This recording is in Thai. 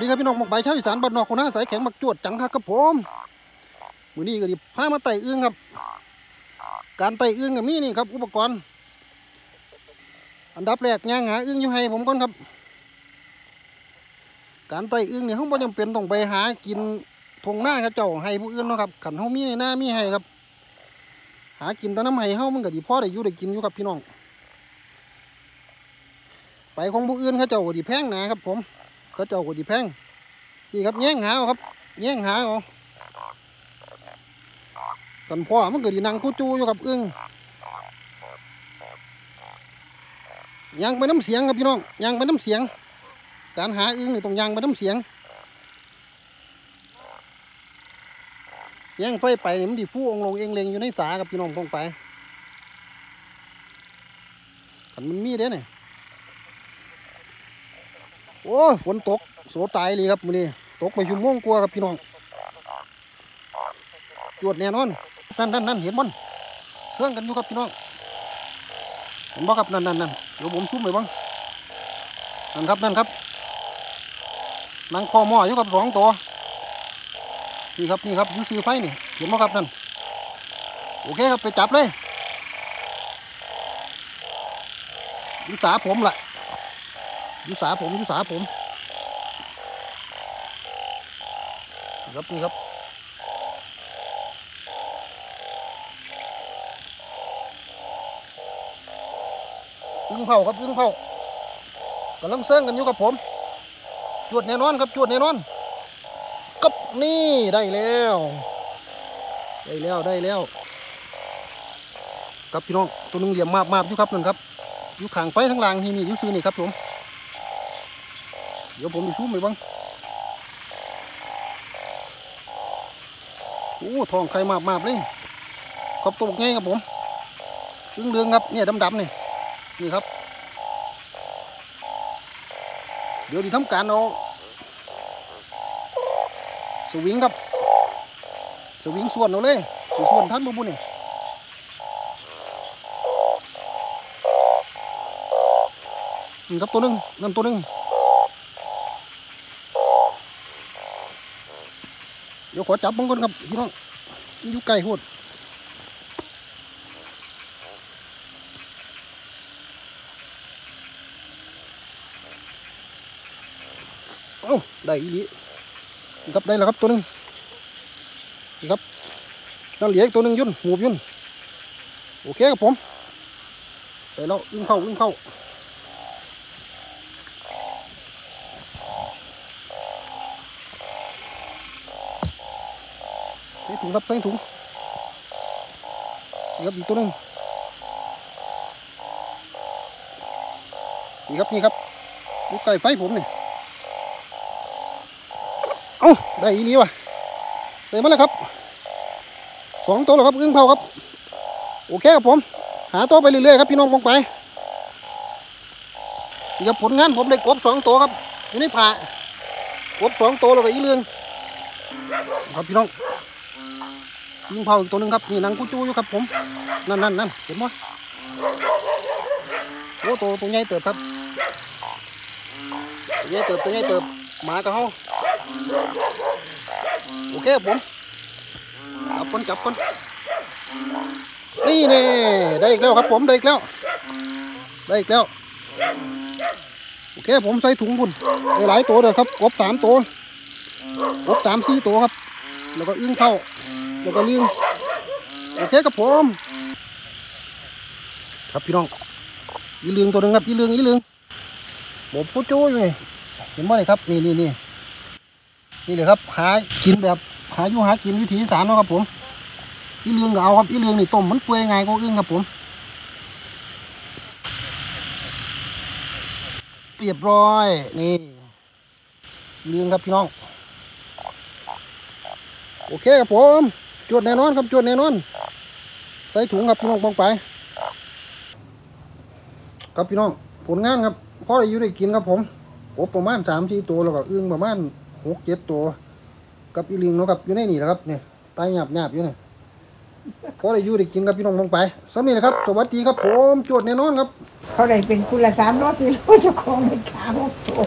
วัสดีครับพี่น้องหมกใบชาวอีสานบ้านนอกคนหน้าสายแข็งมักจวดจังครับครับผมมือนี้ก็ดิพามาไต่เอื้องครับ การไต่เอื้องกับมีนี่ครับ อุปกรณ์ อันดับแรกย่างหาเอื้องอยู่ให้ผมก่อนครับ การไต่เอื้องนี่ยเขาไม่จำเป็นต้องไปหากินทงหน้าครับเจ้าให้ผู้อื่นนะครับขันเขามีในหน้ามีให้ครับ หากินแต่น้ำให้เขามันก็ดีพ่อได้อยู่ได้กินอยู่ครับพี่น้อง ไปของผู้อื่นเขาเจ้าก็ดีแพงนะครับผม เขาเจ้าก็ดีแพงนี่ครับแย่งหาเอาครับแย่งหาเอากันพ่อมันเก็ดีนังกู้จูอยู่กับอึ้งยางไปน้ำเสียงครับพี่น้องยางไปน้ำเสียง การหาอึ้งนี่ต้องยางไปน้ำเสียงแย่งไฟไปนี่มันดีฟู่องลงเองเลงอยู่ในสากับพี่น้องพงไปกันมันมีเด้เนี่ย โอ้ฝนตกโสตายเลยครับมื้อนี้ตกไปชั่วโมงกว่าครับพี่น้องจวดแน่นอนนั่นนั่นนั่นเห็นบ่นเสื่องกันอยู่ครับพี่น้องเห็นบ่ครับนั่นนั่นนั่นเดี๋ยวผมซูมไปบ้างนั่นครับนั่นครับนังคอหม้ออยู่ครับสองตัวนี่ครับนี่ครับยูซีไฟนี่เห็นบ่ครับนั่นโอเคครับไปจับเลยอยูสาผมล่ะ ยู่สาผมยู่สาผมครับนี่ครับอึ้งเผาครับอึ้งเผากำลังเซิงกันอยู่กับผมจวดแน่นอนครับจวดแน่นอนกับนี่ได้แล้ว ได้แล้วได้แล้ว ครับพี่น้องตัวหนึงเหลี่ยมมาบมาบอยู่ครับนั่นครับอยู่ขางไฟทั้งล่างที่นี่อยู่ซื้อนี่ครับผม เดี๋ยวผมไปซูมไปบ้างโอ้ทองไข่มาบมาบเลยขอบตกไงครับผมอึ้งเรืองครับเนี่ยดำๆนี่นี่ครับ เดี๋ยวดีทำการเอาสวิงครับ สวิงส่วนเอาเลยสส่วนท่านบุบุนี่นี่ครับตัวหนึงนั่นตัวหนึง ดี๋ยวขอจับมันก่อนครับพี่น้องอยู่ไกลโหดเอ้าได้อีหลีครับได้แล้วครับตัวหนึงนี่ครับนั่นเหลืออีกตัวหนึงยุ่นหูบยุ่นโอเคครับผมได้แล้วอึ้งเข้าอึ้งเข้า ส่ถุงครับใส่ถุงนี่ครับอีกตัวนึงนี่ครับนี่ครับลูกไก่ไฟผมนี่เอ้าได้อีนี้ว่ะได้มาแล้วครับสองตัวแล้วครับอึ้งเผาครับโอเคครับผม หาตัวไปเรื่อยๆครับพี่น้องมองไปนี่ครับผลงานผมได้กบสองตัวครับอยู่ในผ่ากบสองตัวแล้วก็อีเรื่องครับพี่น้อง ยิงเผาอีกตัวหนึงครับนี่นางกูจูอยู่ครับผมนั่นนั่นนั่นเห็นไหมโอ้ตัวตัวใหญ่เติบครับตัวใหญ่เติบตัวใหญ่เติบหมากับเขาโอเคครับผมจับคนจับคนนี่เน่ได้อีกแล้วครับผมได้อีกแล้วได้อีกแล้วโอเคผมใส่ถุงบุญได้หลายตัวเลยครับกบสามตัวกบสามสี่ตัวครับ แล้วก็อึ้งเข้า แล้วก็เลี้ยงโอเคครับผมครับพี่น้องอีเลืองตัวนึงครับอีเลืองอีเลืองผมพูดโจ้อยู่นี่เห็นไหมครับนี่นี่นี่นี่เลยครับหากินแบบหาอยู่หากินวิถีสานเนะครับผมอีเลืองก็เอาครับอีเลืองนี่ต้มมันเปื่อยง่ายกว่อึ้งครับผมเรียบร้อยนี่เลืองครับพี่น้องโอเคครับผม จวดแน่นอนครับจวดแน่นอน ใส่ถุงครับพี่น้องปองไป ครับพี่น้องผลงานครับพอได้อยู่ได้กินครับผมกบประมาณสามสี่ตัวแล้วก็อึ้งประมาณหกเจ็ดตัว กับอีลิงเนาะครับอยู่ในนี่แหละครับเนี่ยตายหยาบหยาบอยู่เนี่ยพอได้อยู่ได้กินครับพี่น้องปองไปสำนี้นะครับ สวัสดีครับผมจวดแน่นอนครับเขาได้เป็นคุณละสามร้อยสี่ร้อยเจ้าของเป็นขาหกตัว